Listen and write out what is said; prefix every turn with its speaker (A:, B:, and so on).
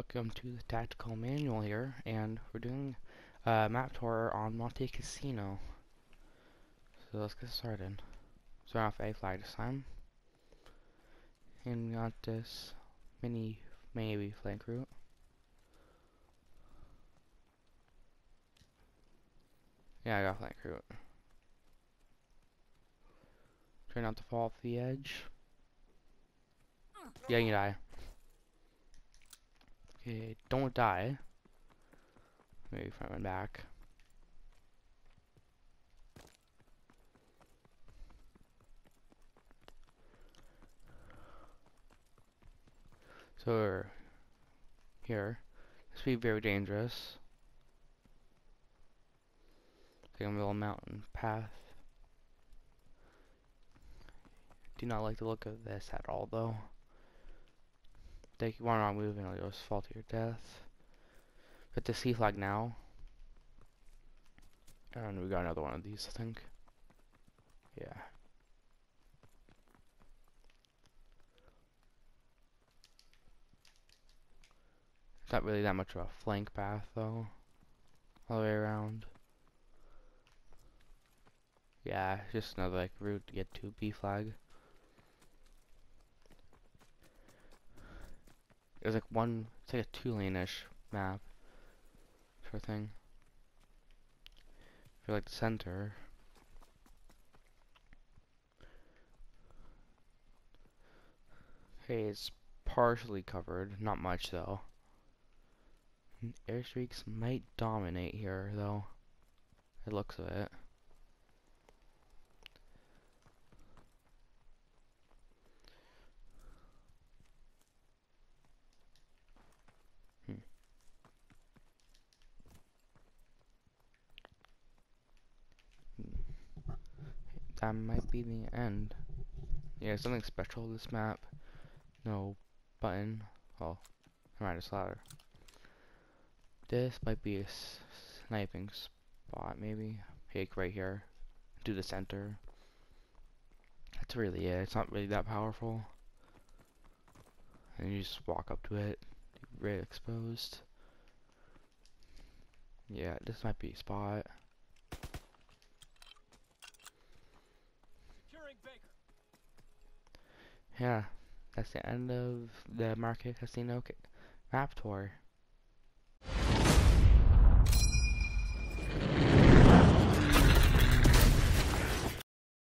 A: welcome to the Tactical Manual here, and we're doing a map tour on Monte Cassino. So let's get started. Start off A flag this time. And we got this mini, maybe flank route. Yeah, I got flank route. Try not to fall off the edge. Yeah, you die. Okay, don't die. Maybe front and back. So here. This would be very dangerous. Take a little mountain path. Do not like the look of this at all though. Take one wrong move and it'll just fall to your death. Put the C flag now. And we got another one of these, I think. Yeah. It's not really that much of a flank path, though. All the way around. Yeah, just another like route to get to B flag. Was like one, it's like a two lane-ish map. Sort of thing. For like the center. Okay, it's partially covered, not much though. Airstreaks might dominate here though. It looks of it. That might be the end. Yeah, something special this map. No button. Oh, I might have louder. This might be a sniping spot, maybe. Pick right here. Do the center. That's really it. It's not really that powerful. And you just walk up to it. Right exposed. Yeah, this might be a spot. Yeah, that's the end of the Monte Cassino map tour.